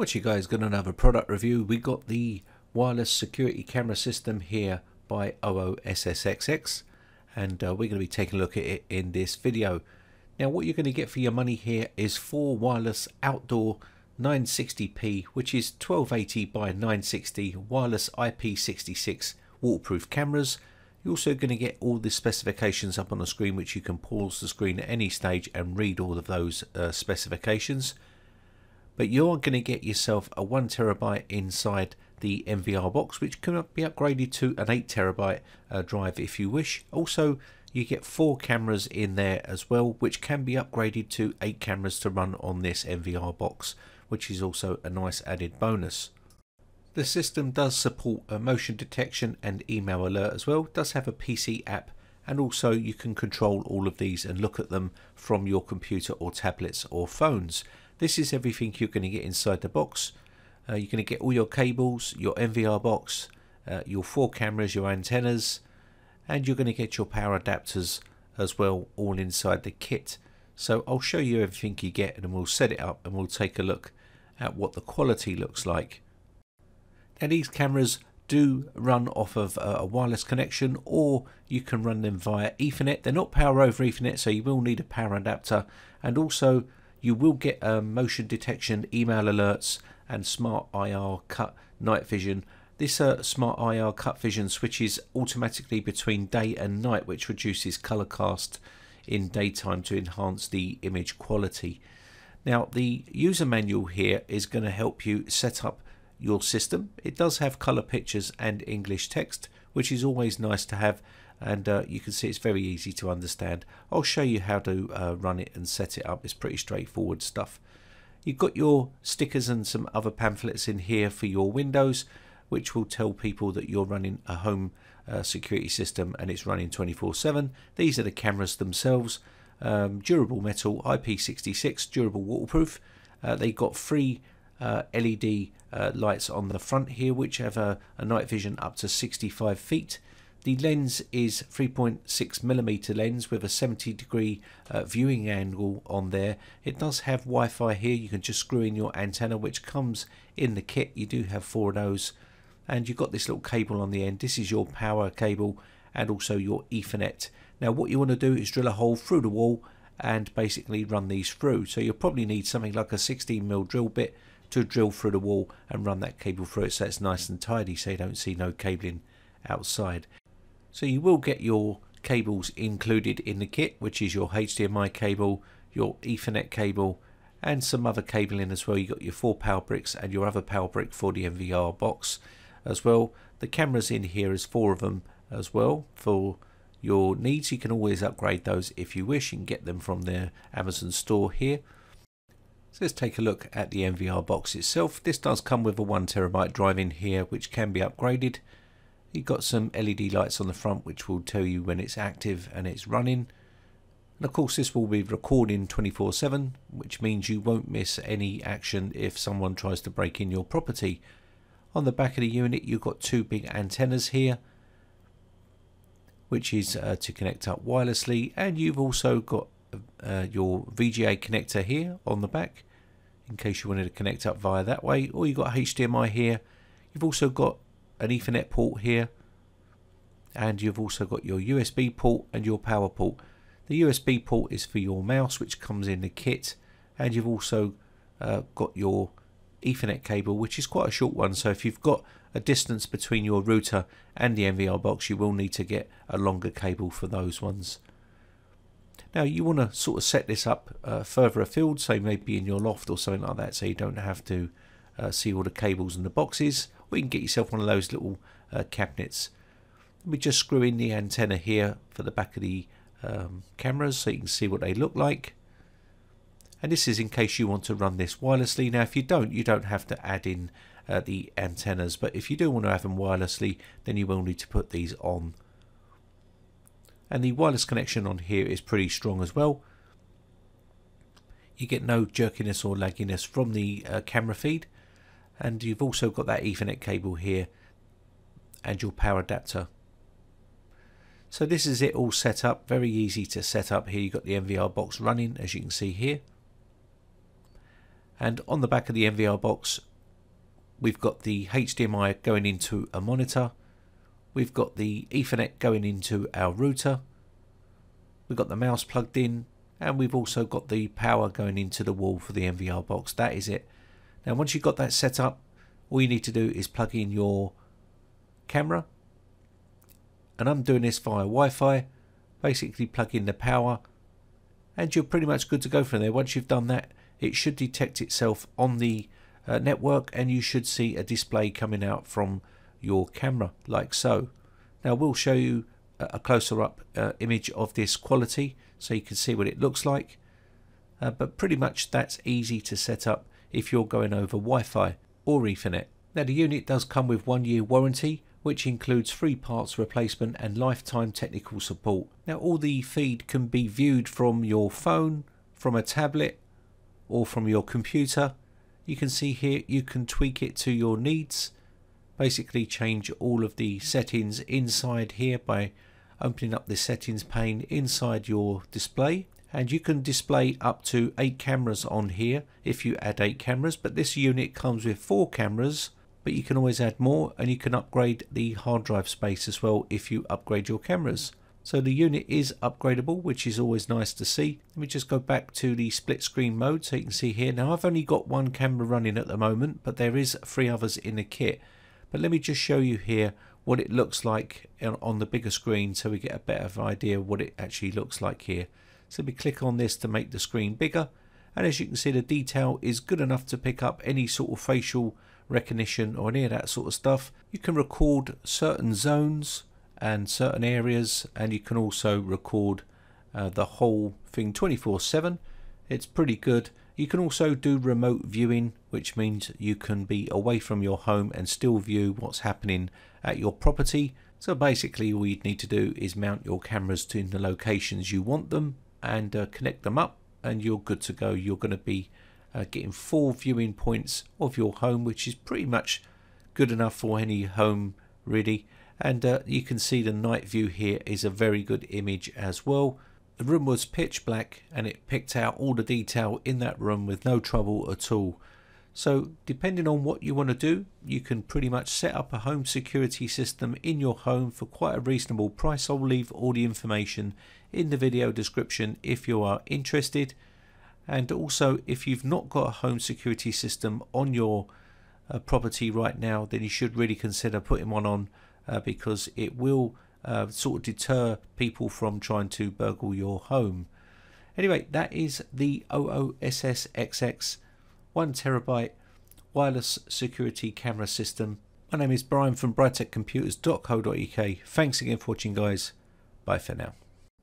What you guys got another product review. We got the wireless security camera system here by OOSSXX and uh, we're going to be taking a look at it in this video. Now what you're going to get for your money here is four wireless outdoor 960p which is 1280 by 960 wireless IP66 waterproof cameras. You're also going to get all the specifications up on the screen which you can pause the screen at any stage and read all of those uh, specifications but you're going to get yourself a 1 terabyte inside the NVR box which can be upgraded to an 8 terabyte uh, drive if you wish. Also you get four cameras in there as well which can be upgraded to 8 cameras to run on this NVR box which is also a nice added bonus. The system does support a motion detection and email alert as well it does have a PC app and also you can control all of these and look at them from your computer or tablets or phones this is everything you're going to get inside the box. Uh, you're going to get all your cables, your NVR box, uh, your four cameras, your antennas, and you're going to get your power adapters as well, all inside the kit. So I'll show you everything you get and we'll set it up and we'll take a look at what the quality looks like. Now these cameras do run off of a wireless connection or you can run them via Ethernet. They're not power over Ethernet so you will need a power adapter and also you will get um, motion detection, email alerts, and smart IR cut night vision. This uh, smart IR cut vision switches automatically between day and night, which reduces color cast in daytime to enhance the image quality. Now, the user manual here is going to help you set up your system. It does have color pictures and English text, which is always nice to have and uh, you can see it's very easy to understand. I'll show you how to uh, run it and set it up. It's pretty straightforward stuff. You've got your stickers and some other pamphlets in here for your windows which will tell people that you're running a home uh, security system and it's running 24-7. These are the cameras themselves. Um, durable metal, IP66, durable waterproof. Uh, they got three uh, LED uh, lights on the front here which have a, a night vision up to 65 feet. The lens is 3.6 millimeter lens with a 70 degree uh, viewing angle on there. It does have Wi-Fi here. You can just screw in your antenna, which comes in the kit. You do have four of those, and you've got this little cable on the end. This is your power cable and also your Ethernet. Now, what you want to do is drill a hole through the wall and basically run these through. So you'll probably need something like a 16 mil drill bit to drill through the wall and run that cable through it so it's nice and tidy so you don't see no cabling outside. So you will get your cables included in the kit, which is your HDMI cable, your Ethernet cable, and some other cabling as well. You got your four power bricks and your other power brick for the NVR box as well. The cameras in here is four of them as well for your needs. You can always upgrade those if you wish. You can get them from the Amazon store here. So let's take a look at the NVR box itself. This does come with a one terabyte drive in here, which can be upgraded. You've got some LED lights on the front which will tell you when it's active and it's running. And of course this will be recording 24-7 which means you won't miss any action if someone tries to break in your property. On the back of the unit you've got two big antennas here which is uh, to connect up wirelessly and you've also got uh, your VGA connector here on the back in case you wanted to connect up via that way or you've got HDMI here. You've also got an Ethernet port here and you've also got your USB port and your power port. The USB port is for your mouse which comes in the kit and you've also uh, got your Ethernet cable which is quite a short one so if you've got a distance between your router and the NVR box you will need to get a longer cable for those ones. Now you want to sort of set this up uh, further afield so maybe in your loft or something like that so you don't have to uh, see all the cables and the boxes or you can get yourself one of those little uh, cabinets. We just screw in the antenna here for the back of the um, cameras so you can see what they look like. And this is in case you want to run this wirelessly. Now if you don't, you don't have to add in uh, the antennas, but if you do want to have them wirelessly, then you will need to put these on. And the wireless connection on here is pretty strong as well. You get no jerkiness or lagginess from the uh, camera feed and you've also got that Ethernet cable here and your power adapter. So this is it all set up, very easy to set up here. You've got the NVR box running as you can see here. And on the back of the NVR box we've got the HDMI going into a monitor, we've got the Ethernet going into our router, we've got the mouse plugged in, and we've also got the power going into the wall for the NVR box. That is it. Now once you've got that set up, all you need to do is plug in your camera, and I'm doing this via Wi-Fi. Basically plug in the power, and you're pretty much good to go from there. Once you've done that, it should detect itself on the uh, network and you should see a display coming out from your camera like so. Now we'll show you a closer up uh, image of this quality so you can see what it looks like. Uh, but pretty much that's easy to set up if you're going over Wi-Fi or Ethernet. Now the unit does come with one year warranty which includes free parts replacement and lifetime technical support. Now all the feed can be viewed from your phone, from a tablet or from your computer. You can see here you can tweak it to your needs. Basically change all of the settings inside here by opening up the settings pane inside your display and you can display up to 8 cameras on here if you add 8 cameras but this unit comes with 4 cameras but you can always add more and you can upgrade the hard drive space as well if you upgrade your cameras. So the unit is upgradable which is always nice to see. Let me just go back to the split screen mode so you can see here. Now I've only got one camera running at the moment but there is three others in the kit. But let me just show you here what it looks like on the bigger screen so we get a better idea of what it actually looks like here. We click on this to make the screen bigger. And as you can see the detail is good enough to pick up any sort of facial recognition or any of that sort of stuff. You can record certain zones and certain areas and you can also record uh, the whole thing 24-7 it's pretty good. You can also do remote viewing which means you can be away from your home and still view what's happening at your property. So basically all you'd need to do is mount your cameras to the locations you want them and uh, connect them up and you're good to go. You're going to be uh, getting four viewing points of your home which is pretty much good enough for any home really. And uh, you can see the night view here is a very good image as well. The room was pitch black and it picked out all the detail in that room with no trouble at all so depending on what you want to do you can pretty much set up a home security system in your home for quite a reasonable price I'll leave all the information in the video description if you are interested and also if you've not got a home security system on your uh, property right now then you should really consider putting one on uh, because it will uh, sort of deter people from trying to burgle your home. Anyway, that is the OOSS-XX 1 terabyte wireless security camera system. My name is Brian from briteccomputers.co.uk. Thanks again for watching guys. Bye for now.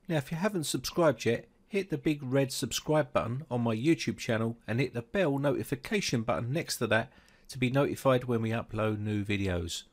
Now if you haven't subscribed yet, hit the big red subscribe button on my YouTube channel and hit the bell notification button next to that to be notified when we upload new videos.